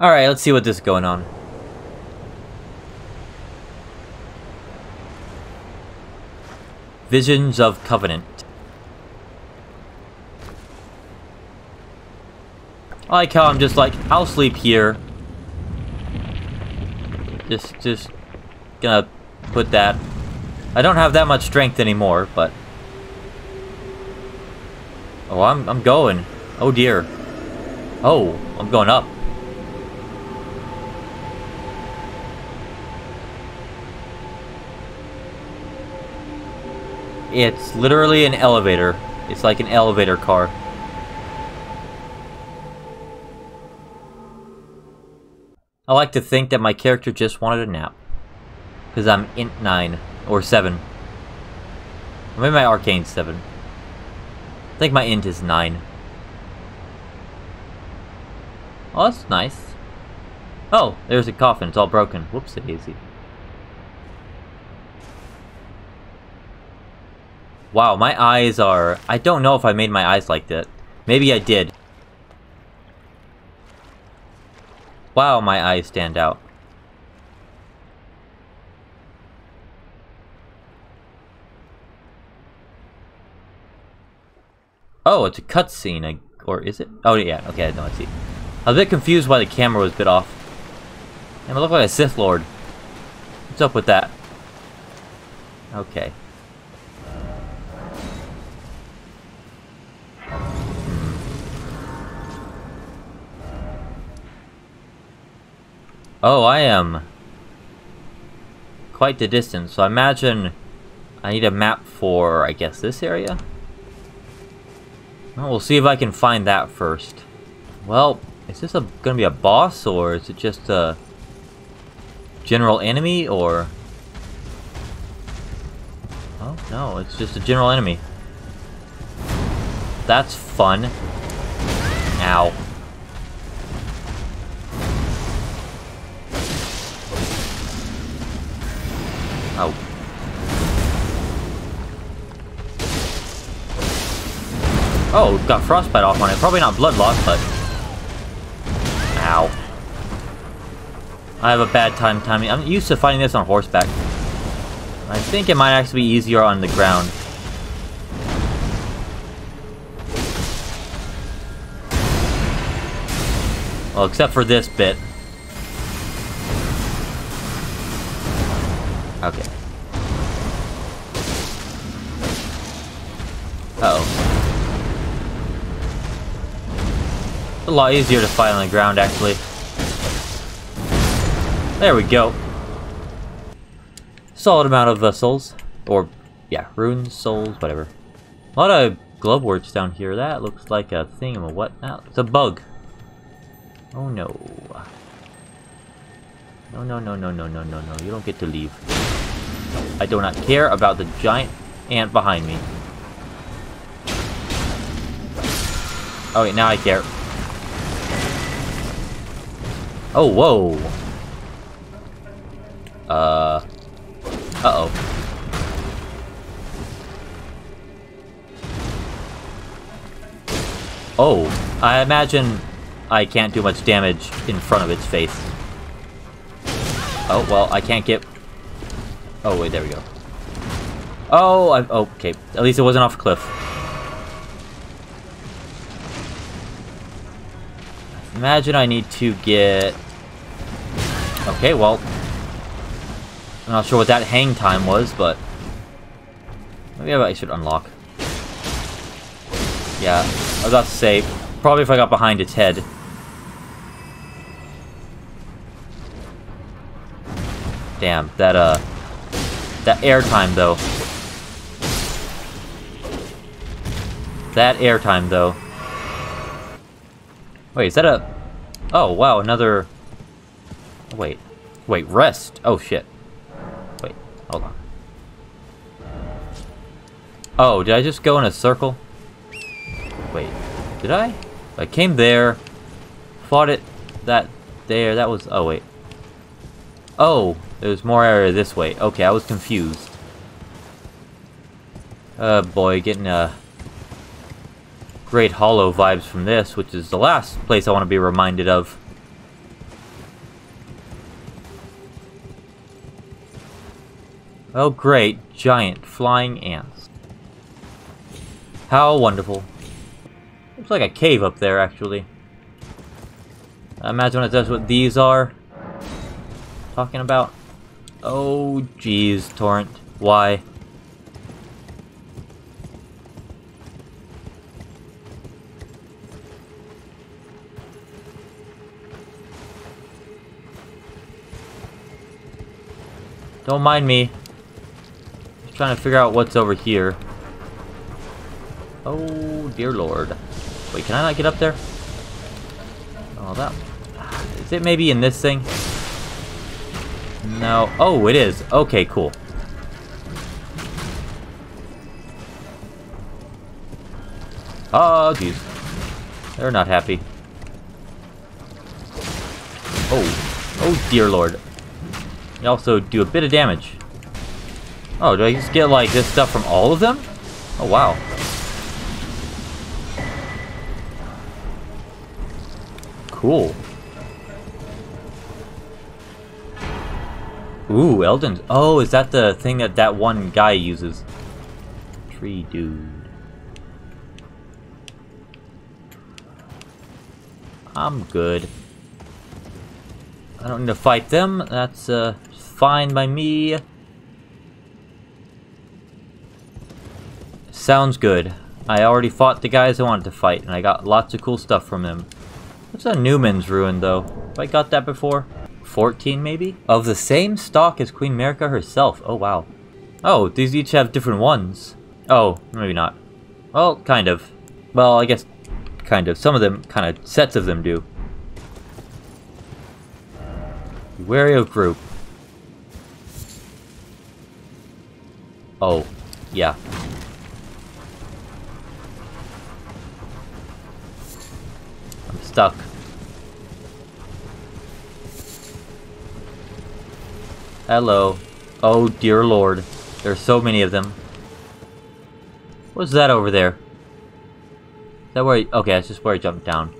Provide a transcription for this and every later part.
Alright, let's see what this is going on. Visions of Covenant. I like how I'm just like, I'll sleep here. Just, just gonna put that. I don't have that much strength anymore, but... Oh, I'm, I'm going. Oh dear. Oh, I'm going up. It's literally an elevator. It's like an elevator car. I like to think that my character just wanted a nap. Because I'm int 9. Or 7. Or maybe my arcane 7. I think my int is 9. Oh, that's nice. Oh, there's a coffin. It's all broken. Whoops, daisy. Wow, my eyes are... I don't know if I made my eyes like that. Maybe I did. Wow, my eyes stand out. Oh, it's a cutscene, or is it? Oh, yeah, okay, no, I see. I was a bit confused why the camera was bit off. And I look like a Sith Lord. What's up with that? Okay. Oh, I am quite the distance, so I imagine I need a map for, I guess, this area? Well, we'll see if I can find that first. Well, is this a, gonna be a boss, or is it just a general enemy, or... Oh, no, it's just a general enemy. That's fun. Ow. Oh. Oh, got frostbite off on it. Probably not blood loss, but... Ow. I have a bad time timing. I'm used to fighting this on horseback. I think it might actually be easier on the ground. Well, except for this bit. A lot easier to fight on the ground, actually. There we go. Solid amount of uh, souls. Or, yeah, runes, souls, whatever. A lot of gloveworts down here. That looks like a thing of what now? It's a bug. Oh no. No, no, no, no, no, no, no, no. You don't get to leave. I do not care about the giant ant behind me. Wait, now I care. Oh, whoa. Uh. Uh-oh. Oh, I imagine I can't do much damage in front of its face. Oh, well, I can't get Oh, wait, there we go. Oh, I, oh, okay. At least it wasn't off a cliff. Imagine I need to get... Okay, well... I'm not sure what that hang time was, but... Maybe I should unlock. Yeah, I was about to say, probably if I got behind its head. Damn, that, uh... That airtime, though. That airtime, though. Wait, is that a... Oh, wow, another... Wait. Wait, rest. Oh, shit. Wait, hold on. Oh, did I just go in a circle? Wait, did I? I came there, fought it, that there, that was... Oh, wait. Oh, there's more area this way. Okay, I was confused. Uh, boy, getting uh, Great Hollow vibes from this, which is the last place I want to be reminded of. Oh great, giant flying ants. How wonderful. Looks like a cave up there, actually. Imagine if that's what these are. Talking about. Oh, jeez, Torrent. Why? Don't mind me. Just trying to figure out what's over here. Oh, dear lord. Wait, can I not get up there? Oh, that... Is it maybe in this thing? No. Oh, it is. Okay, cool. Oh, geez. They're not happy. Oh. Oh, dear lord. You also do a bit of damage. Oh, do I just get, like, this stuff from all of them? Oh, wow. Cool. Ooh, Elden. Oh, is that the thing that that one guy uses? Tree dude. I'm good. I don't need to fight them. That's uh, fine by me. Sounds good. I already fought the guys I wanted to fight, and I got lots of cool stuff from them. What's a Numen's Rune, though? Have I got that before? 14 maybe? Of the same stock as Queen Marika herself. Oh, wow. Oh, these each have different ones. Oh, maybe not. Well, kind of. Well, I guess kind of. Some of them, kind of, sets of them do. Wary of group. Oh, yeah. I'm stuck. Hello. Oh dear lord. There's so many of them. What's that over there? Is that where he, Okay, that's just where I jumped down.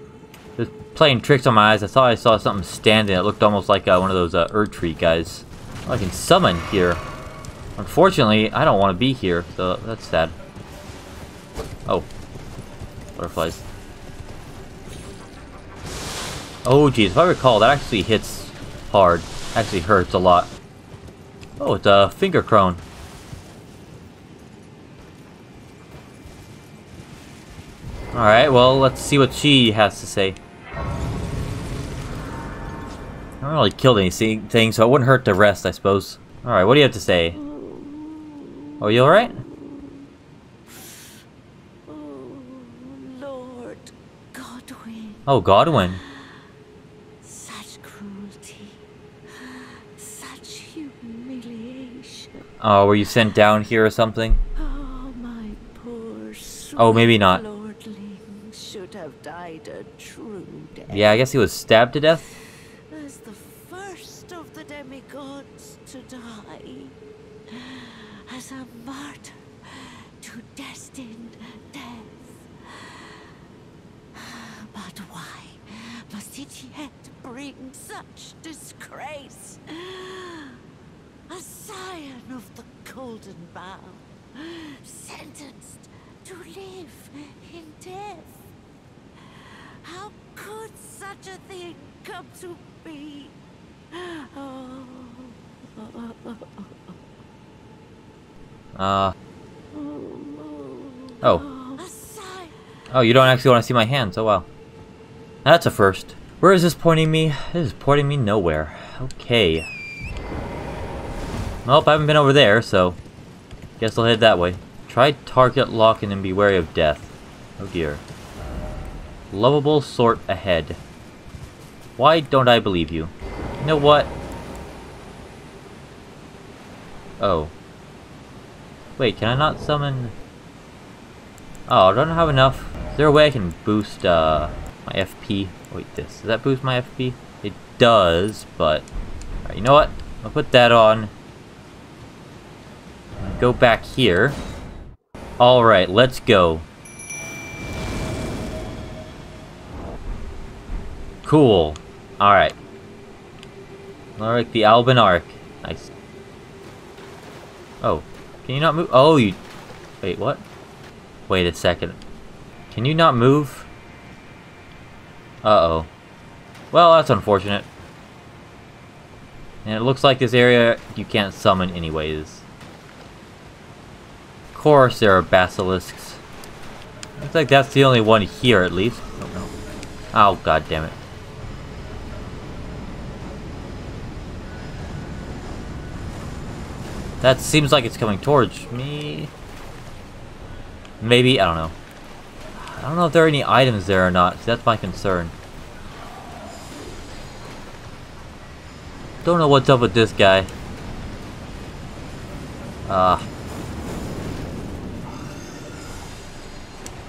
Just playing tricks on my eyes. I thought I saw something standing. It looked almost like uh, one of those uh, Erdtree guys. Oh, I can summon here. Unfortunately, I don't want to be here, so that's sad. Oh. Butterflies. Oh, geez. If I recall, that actually hits hard. Actually hurts a lot. Oh, it's a finger crone. Alright, well, let's see what she has to say. I haven't really killed anything, so it wouldn't hurt to rest, I suppose. Alright, what do you have to say? Oh, you alright? Oh, Lord Godwyn. Oh, Godwyn. Such cruelty. Such humiliation. Oh, were you sent down here or something? Oh, my poor Oh, maybe not. Lordling should have died a true death. Yeah, I guess he was stabbed to death? It yet bring such disgrace? A scion of the Golden Bough, sentenced to live in death. How could such a thing come to be? Oh. Uh, oh. Oh, you don't actually want to see my hands. Oh, wow. That's a first. Where is this pointing me? This is pointing me nowhere. Okay. Well, I haven't been over there, so... Guess I'll head that way. Try target locking and be wary of death. Oh dear. Lovable sort ahead. Why don't I believe you? You know what? Oh. Wait, can I not summon... Oh, I don't have enough. Is there a way I can boost, uh, my FP? Wait, this. Does that boost my FP? It does, but... Alright, you know what? I'll put that on. Go back here. Alright, let's go. Cool. Alright. Alright, the Alban Arc. Nice. Oh, can you not move? Oh, you... Wait, what? Wait a second. Can you not move? Uh-oh. Well, that's unfortunate. And it looks like this area you can't summon anyways. Of course there are basilisks. Looks like that's the only one here at least. Oh no. Oh god damn it. That seems like it's coming towards me. Maybe, I don't know. I don't know if there are any items there or not. That's my concern. Don't know what's up with this guy. Uh.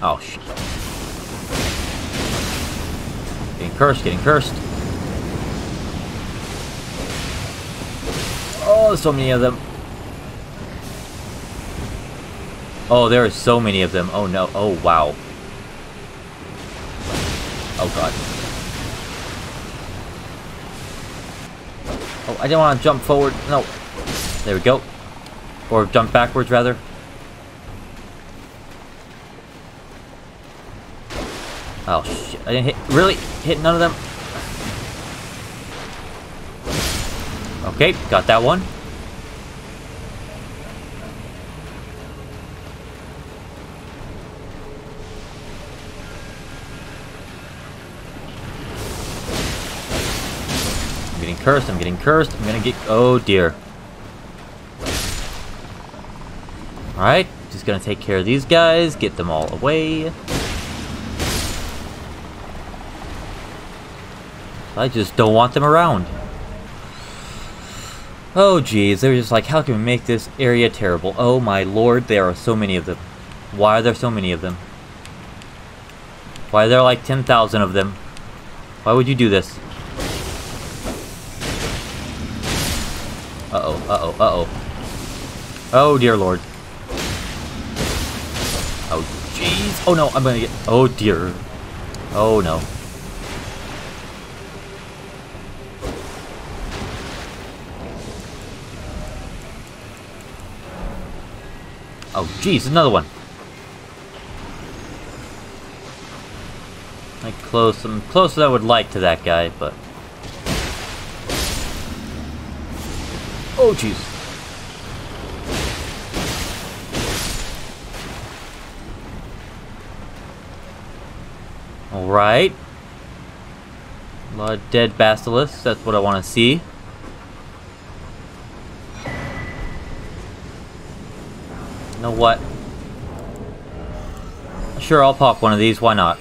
Oh, shit. Getting cursed, getting cursed. Oh, so many of them. Oh, there are so many of them. Oh no. Oh, wow. Oh god. Oh, I didn't want to jump forward. No. There we go. Or jump backwards, rather. Oh, shit. I didn't hit... Really? Hit none of them? Okay, got that one. Cursed, I'm getting cursed, I'm gonna get... Oh dear. Alright, just gonna take care of these guys, get them all away. I just don't want them around. Oh geez, they're just like, how can we make this area terrible? Oh my lord, there are so many of them. Why are there so many of them? Why are there like 10,000 of them? Why would you do this? Uh-oh, uh-oh. Oh, dear lord. Oh, jeez. Oh, no, I'm gonna get... Oh, dear. Oh, no. Oh, jeez, another one. Like close, I'm close as I would like to that guy, but Oh, jeez. Alright. A lot of dead basilisks, that's what I want to see. You know what? Sure, I'll pop one of these, why not?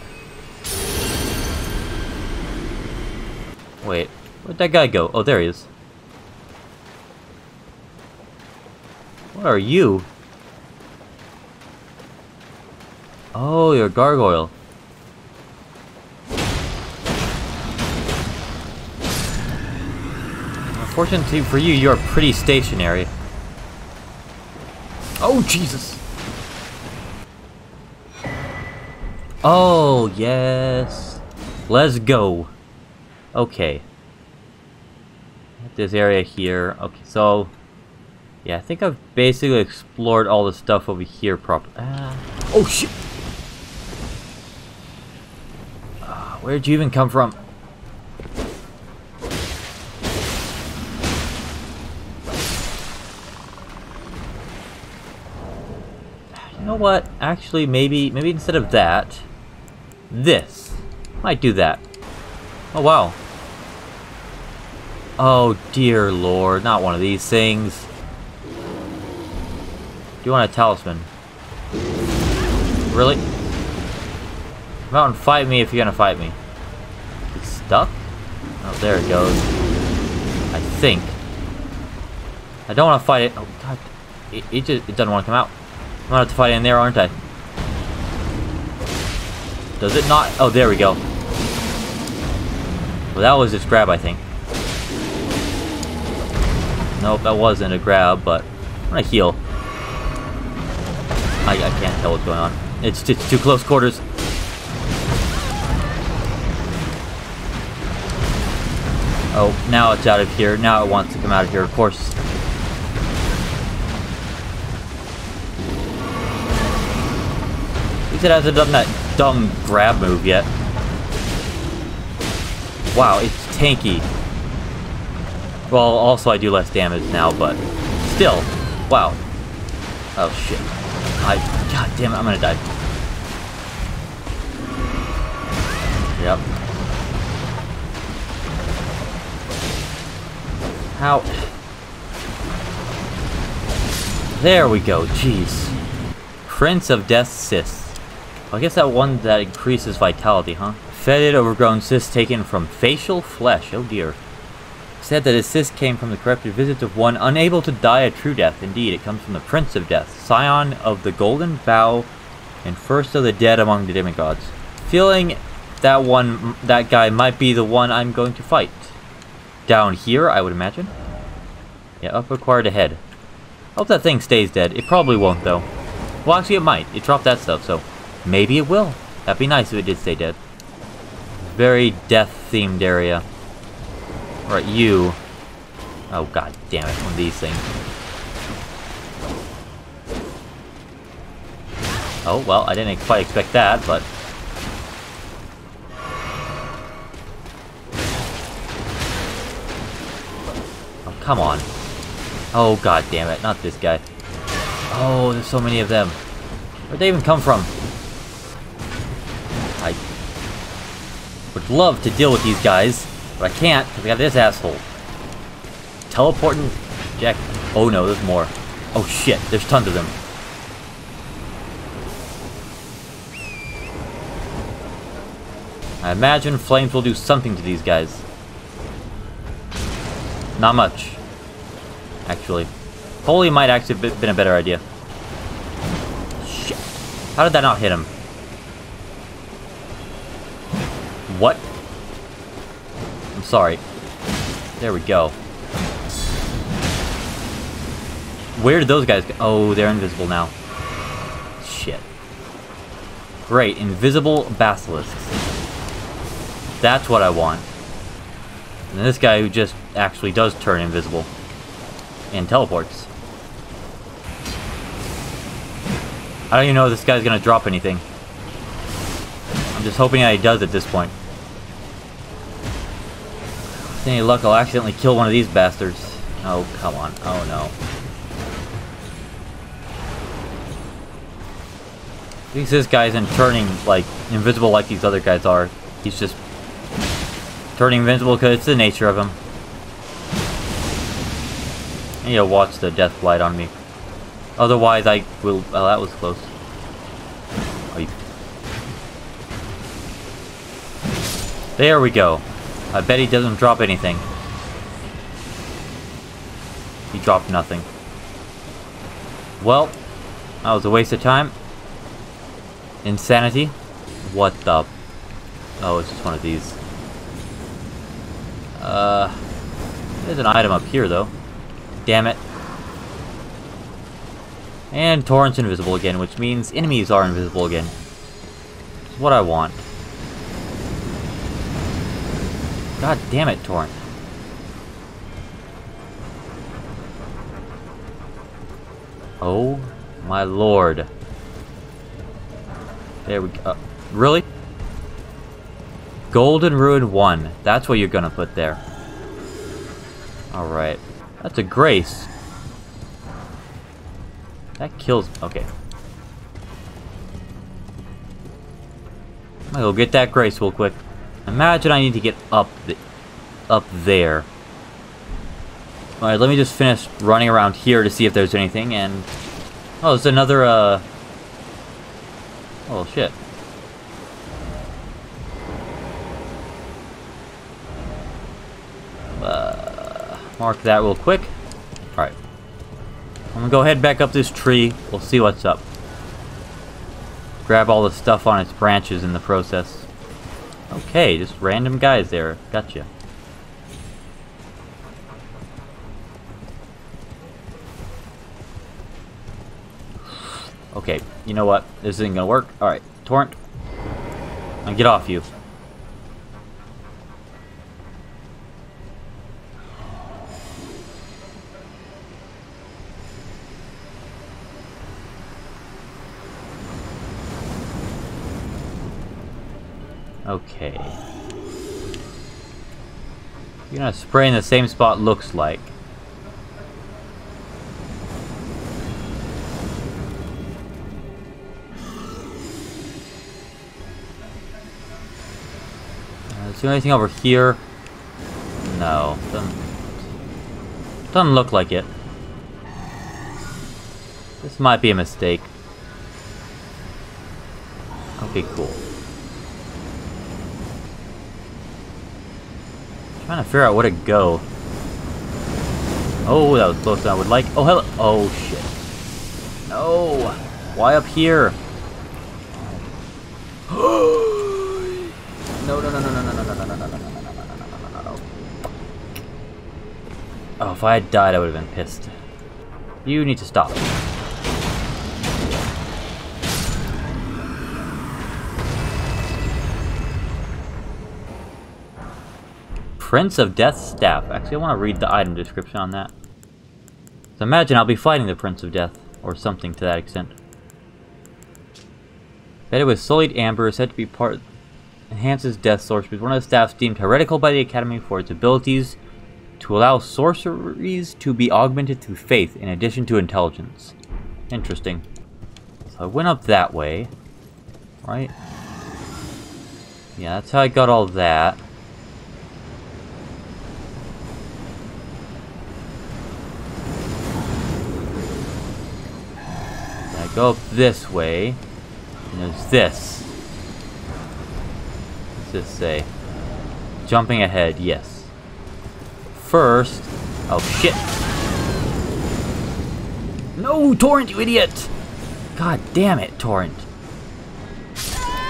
Wait, where'd that guy go? Oh, there he is. What are you? Oh, you're a gargoyle. Unfortunately for you, you're pretty stationary. Oh, Jesus! Oh, yes. Let's go. Okay. This area here. Okay, so yeah, I think I've basically explored all the stuff over here properly. Ah. Oh, shit! Uh, where'd you even come from? You know what? Actually, maybe, maybe instead of that, this. Might do that. Oh, wow. Oh, dear lord, not one of these things. Do you want a talisman? Really? Come out and fight me if you're gonna fight me. It's stuck? Oh, there it goes. I think. I don't want to fight it. Oh, God. It, it, just, it doesn't want to come out. I'm gonna have to fight in there, aren't I? Does it not? Oh, there we go. Well, that was just grab, I think. Nope, that wasn't a grab, but I'm gonna heal. I, I can't tell what's going on. It's, it's too close quarters. Oh, now it's out of here. Now it wants to come out of here, of course. At least it hasn't done that dumb grab move yet. Wow, it's tanky. Well, also I do less damage now, but still. Wow. Oh, shit. I god damn it, I'm gonna die. Yep. How There we go, jeez. Prince of Death Cysts. I guess that one that increases vitality, huh? Fetid, overgrown cyst taken from facial flesh. Oh dear. Said that cyst came from the corrupted visits of one unable to die a true death. Indeed, it comes from the Prince of Death, scion of the Golden Vow, and first of the dead among the demigods. Feeling that one, that guy might be the one I'm going to fight. Down here, I would imagine. Yeah, up acquired ahead. Hope that thing stays dead. It probably won't, though. Well, actually, it might. It dropped that stuff, so maybe it will. That'd be nice if it did stay dead. Very death-themed area. Alright, you. Oh, god damn it, one of these things. Oh, well, I didn't quite expect that, but... Oh, come on. Oh, god damn it, not this guy. Oh, there's so many of them. Where'd they even come from? I would love to deal with these guys, but I can't because I got this asshole. Teleporting Jack. Oh no, there's more. Oh shit, there's tons of them. I imagine flames will do something to these guys. Not much. Actually. Holy might actually have been a better idea. Shit. How did that not hit him? What? I'm sorry. There we go. Where did those guys go? Oh, they're invisible now. Shit. Great, invisible basilisks. That's what I want. And this guy who just actually does turn invisible. And teleports. I don't even know if this guy's gonna drop anything. I'm just hoping that he does at this point. With any luck, I'll accidentally kill one of these bastards. Oh, come on. Oh, no. At least this guy isn't turning, like, invisible like these other guys are. He's just turning invincible because it's the nature of him. Need to watch the death blight on me. Otherwise, I will... Oh, that was close. There we go. I bet he doesn't drop anything. He dropped nothing. Well, that was a waste of time. Insanity. What the... Oh, it's just one of these. Uh... There's an item up here, though. Damn it. And Torrent's invisible again, which means enemies are invisible again. It's what I want. God damn it, Torrent. Oh my lord. There we go. Uh, really? Golden Rune 1. That's what you're gonna put there. Alright. That's a grace. That kills... Okay. I'm gonna go get that grace real quick. Imagine I need to get up the, up there. Alright, let me just finish running around here to see if there's anything, and... Oh, there's another, uh... Oh, shit. Uh, mark that real quick. Alright. I'm gonna go head back up this tree. We'll see what's up. Grab all the stuff on its branches in the process. Okay, just random guys there. Gotcha. Okay, you know what? This isn't gonna work. Alright, Torrent. Get off you. Okay. You're gonna spray in the same spot looks like. Uh, is there anything over here? No. Doesn't, doesn't look like it. This might be a mistake. Okay, cool. Trying to figure out where to go. Oh, that was close. I would like. Oh, hello. Oh, shit. No. Why up here? no, no, no, no, no, no, no, no, no, no, no, no, no, no, no, no, no. Oh, if I had died, I would have been pissed. You need to stop. Prince of Death's Staff. Actually, I want to read the item description on that. So imagine I'll be fighting the Prince of Death, or something to that extent. Fitted with sullied amber is said to be part enhances death sorceries. One of the staffs deemed heretical by the Academy for its abilities to allow sorceries to be augmented through faith in addition to intelligence. Interesting. So I went up that way, right? Yeah, that's how I got all that. Go up this way, and there's this. What's this say? Jumping ahead, yes. First, oh shit. No, Torrent, you idiot! God damn it, Torrent.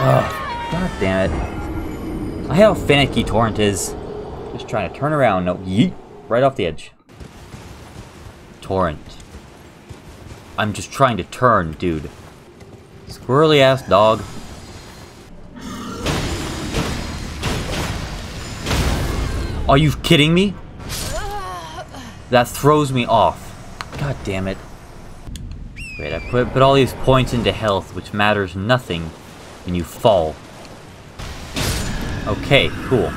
Oh, god damn it. I hate how finicky Torrent is. Just trying to turn around, no, yeet, right off the edge. Torrent. I'm just trying to turn, dude. Squirrely ass dog. Are you kidding me? That throws me off. God damn it. Wait, I put, put all these points into health, which matters nothing when you fall. Okay, cool.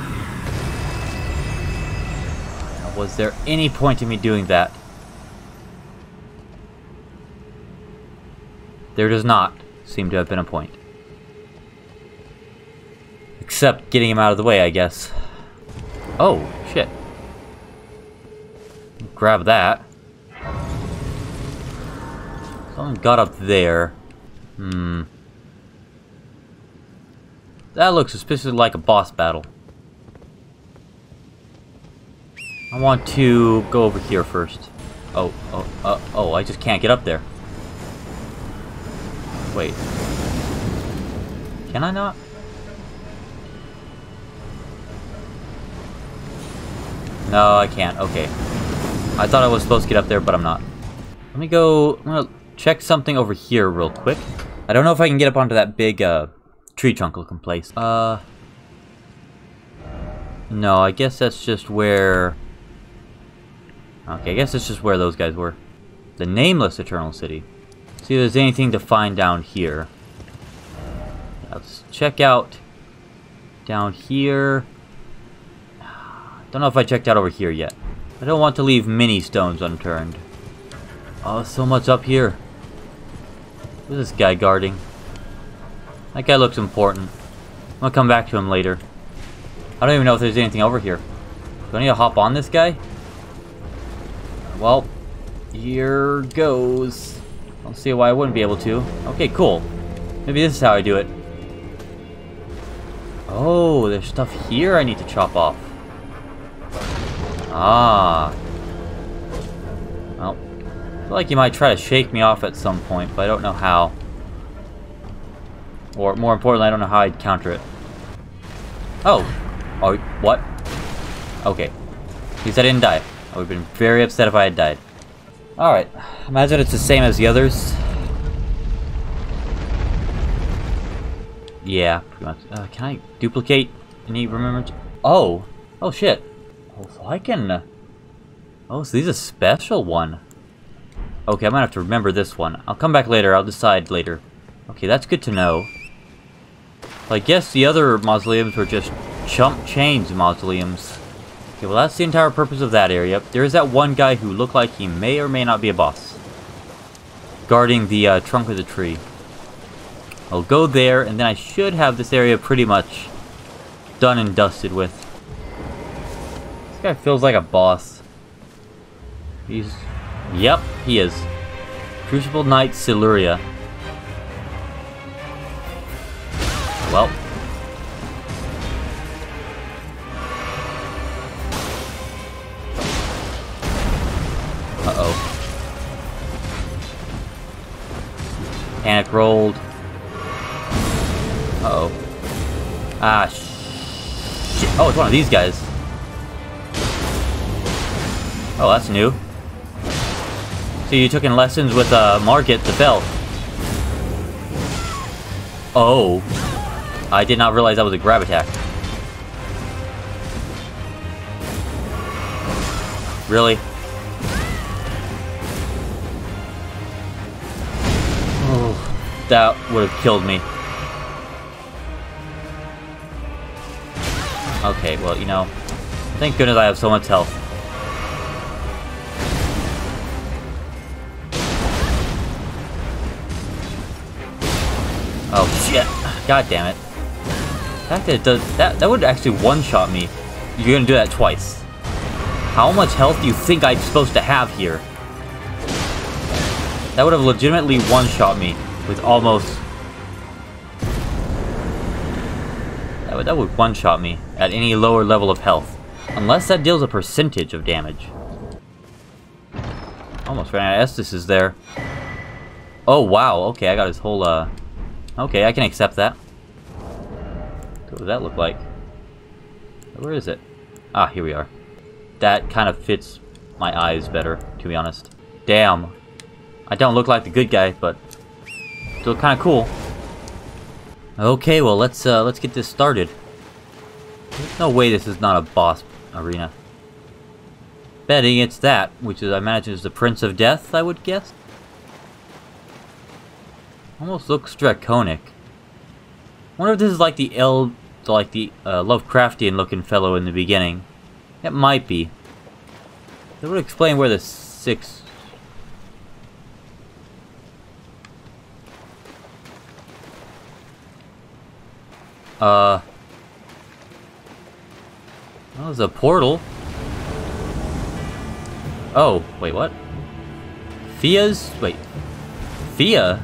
Now, was there any point in me doing that? There does not seem to have been a point. Except getting him out of the way, I guess. Oh, shit. Grab that. Someone got up there. Hmm. That looks suspiciously like a boss battle. I want to go over here first. Oh, oh, uh, oh, I just can't get up there. Wait. Can I not? No, I can't. Okay. I thought I was supposed to get up there, but I'm not. Let me go... I'm gonna check something over here real quick. I don't know if I can get up onto that big, uh, tree trunk looking place. Uh... No, I guess that's just where... Okay, I guess that's just where those guys were. The Nameless Eternal City. See if there's anything to find down here. Let's check out down here. Don't know if I checked out over here yet. I don't want to leave many stones unturned. Oh, so much up here. Who's this guy guarding? That guy looks important. I'm gonna come back to him later. I don't even know if there's anything over here. Do I need to hop on this guy? Well, here goes. Don't see why I wouldn't be able to. Okay, cool. Maybe this is how I do it. Oh, there's stuff here I need to chop off. Ah. Well, I feel like you might try to shake me off at some point, but I don't know how. Or, more importantly, I don't know how I'd counter it. Oh. Oh, what? Okay. At least I didn't die. I would have been very upset if I had died. Alright. Imagine it's the same as the others. Yeah, pretty much. Uh, can I duplicate any remembrance? Oh! Oh shit. Oh, so I can... Oh, so these a special one. Okay, I might have to remember this one. I'll come back later. I'll decide later. Okay, that's good to know. I guess the other mausoleums were just chump change mausoleums. Okay, well that's the entire purpose of that area. There is that one guy who looked like he may or may not be a boss. Guarding the uh, trunk of the tree. I'll go there, and then I should have this area pretty much done and dusted with. This guy feels like a boss. He's... Yep, he is. Crucible Knight Siluria. Well. Uh-oh. Panic rolled. Uh-oh. Ah, shit. Oh, it's one of these guys. Oh, that's new. So you took in lessons with uh, Margit the Fell. Oh. I did not realize that was a grab attack. Really? That would have killed me. Okay, well, you know, thank goodness I have so much health. Oh shit! God damn it! The fact that it does that that would actually one-shot me. You're gonna do that twice. How much health do you think I'm supposed to have here? That would have legitimately one-shot me with almost That would, that would one-shot me at any lower level of health. Unless that deals a percentage of damage. Almost ran out of Estus is there. Oh, wow. Okay, I got his whole, uh... Okay, I can accept that. What does that look like? Where is it? Ah, here we are. That kind of fits my eyes better, to be honest. Damn. I don't look like the good guy, but still kind of cool. Okay, well let's uh, let's get this started. There's no way this is not a boss arena. Betting it's that, which is I imagine is the Prince of Death, I would guess. Almost looks draconic. Wonder if this is like the L, like the uh, Lovecraftian looking fellow in the beginning. It might be. That would explain where the six Uh... That was a portal. Oh, wait, what? Fia's... Wait. Fia?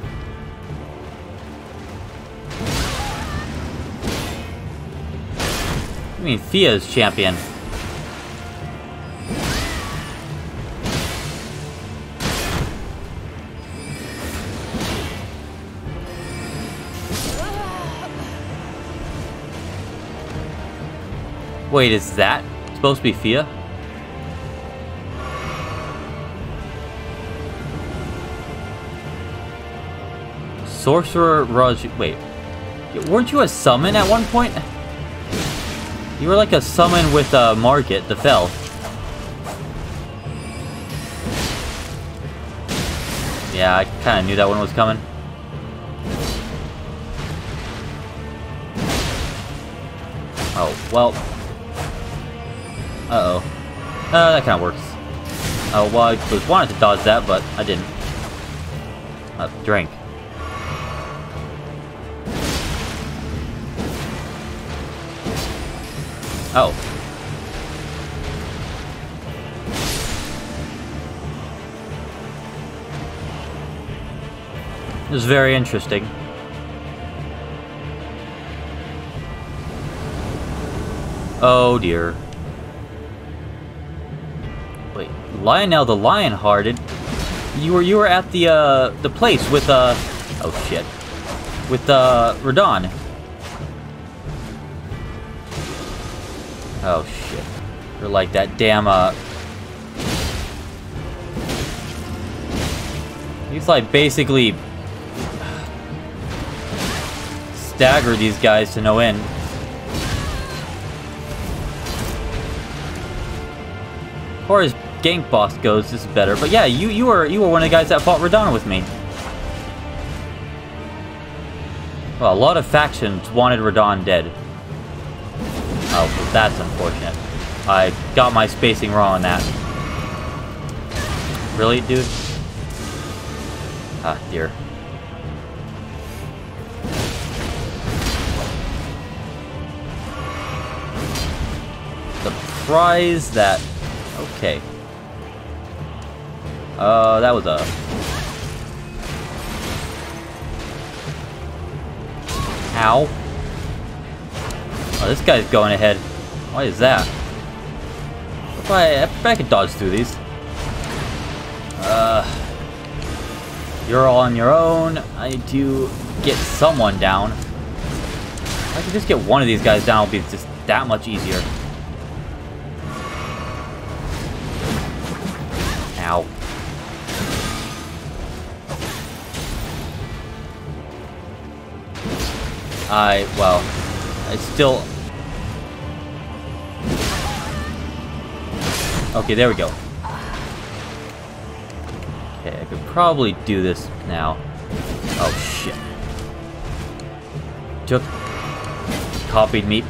I mean Fia's champion. Wait, is that supposed to be Fia? Sorcerer Raj... Wait. Weren't you a summon at one point? You were like a summon with uh, Margit, the Fell. Yeah, I kind of knew that one was coming. Oh, well, uh-oh. Uh, that kind of works. Oh, well, I was wanted to dodge that, but I didn't. Uh, drink. Oh. This is very interesting. Oh dear. Lionel the Lion-Hearted. You were you were at the uh the place with uh oh shit with uh Radahn. Oh shit. You're like that damn uh He's like basically stagger these guys to no end. Or gank boss goes, this is better. But yeah, you you were you were one of the guys that fought Radahn with me. Well, a lot of factions wanted Radahn dead. Oh, well, that's unfortunate. I got my spacing wrong on that. Really, dude? Ah, dear. Surprise that... Okay. Uh, that was a... Ow. Oh, this guy's going ahead. What is that? If I, if I can dodge through these. Uh, you're all on your own. I need to get someone down. If I can just get one of these guys down, it'll be just that much easier. I, well, I still... Okay, there we go. Okay, I could probably do this now. Oh, shit. Took... Copied me.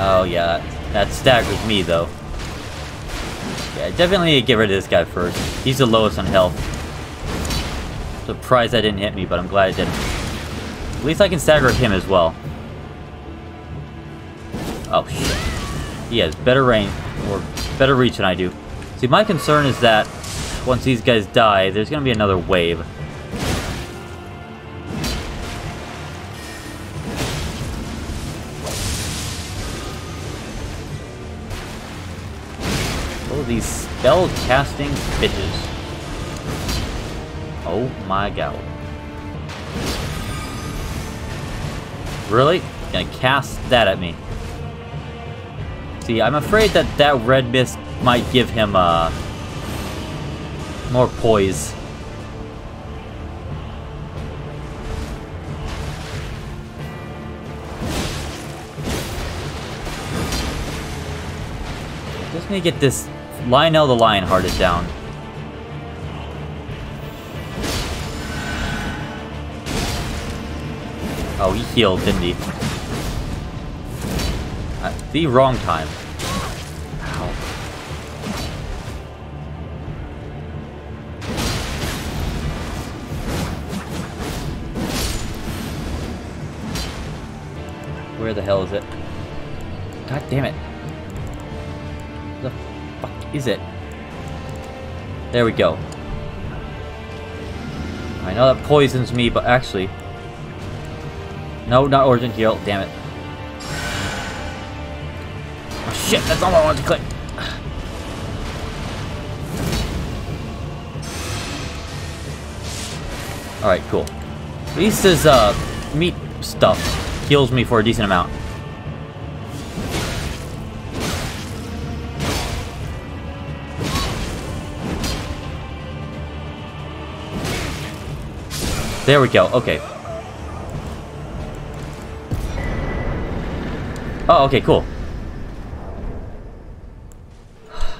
Oh, yeah. That staggers me, though. Yeah, definitely get rid of this guy first. He's the lowest on health. Surprised that didn't hit me, but I'm glad it didn't. At least I can stagger him as well. Oh, shit. He has better range, or better reach than I do. See, my concern is that once these guys die, there's going to be another wave. These spell casting bitches. Oh my god. Really? Gonna cast that at me. See, I'm afraid that that red mist might give him, uh, more poise. Just need to get this Lionel the Lion hearted down. Oh, he healed, didn't he? At the wrong time. Ow. Where the hell is it? God damn it. The fuck is it? There we go. I know that poisons me, but actually... No, not Origin Heal, damn it. Oh shit, that's all I wanted to click. Alright, cool. At least uh, meat stuff heals me for a decent amount. There we go, okay. Oh, okay, cool.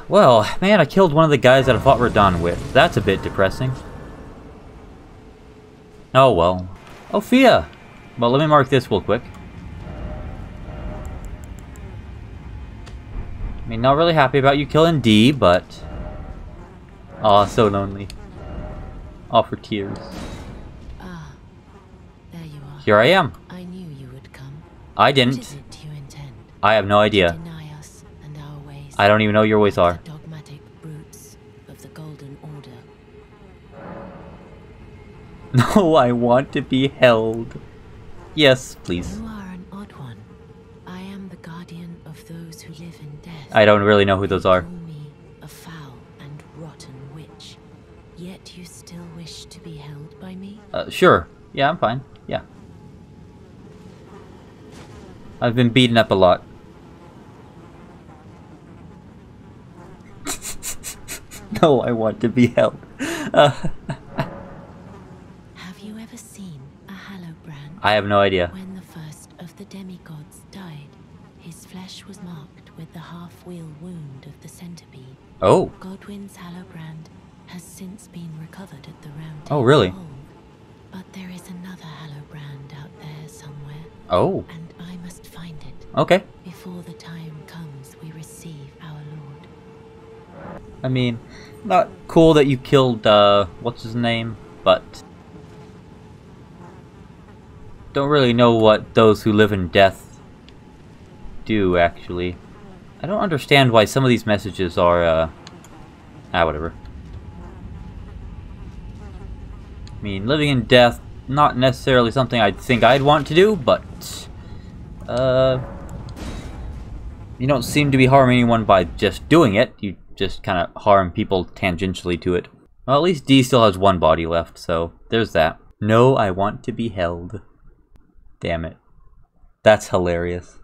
Well, man, I killed one of the guys that I fought Radahn with. That's a bit depressing. Oh, well. Oh, Fia! Well, let me mark this real quick. I mean, not really happy about you killing D, but... Aw, oh, so lonely. Offer tears. Here I am. I knew you would come. I didn't. is it you intend? I have no idea. Deny us and our ways. I don't even know your ways are. Dogmatic brutes of the Golden Order. No, I want to be held. Yes, please. You are an odd one. I am the guardian of those who live in death. I don't really know who those are. Me a foul and rotten witch. Yet you still wish to be held by me? Uh, sure. Yeah, I'm fine. Yeah. I've been beaten up a lot. no, I want to be held. Uh, Have you ever seen a Hallowbrand? I have no idea. When the first of the demigods died, His flesh was marked with the half-wheel wound of the centipede. Oh, Godwyn's Hallowbrand has since been recovered at the Round Oh, really? Hall. But there is another Hallowbrand out there somewhere, oh, okay. before the time comes we receive our Lord. I mean, not cool that you killed, uh, what's his name, but... Don't really know what those who live in death do, actually. I don't understand why some of these messages are, uh... Ah, whatever. I mean, living in death, not necessarily something I'd think I'd want to do, but... Uh... You don't seem to be harming anyone by just doing it. You just kind of harm people tangentially to it. Well, at least D still has one body left, so there's that. No, I want to be held. Damn it. That's hilarious.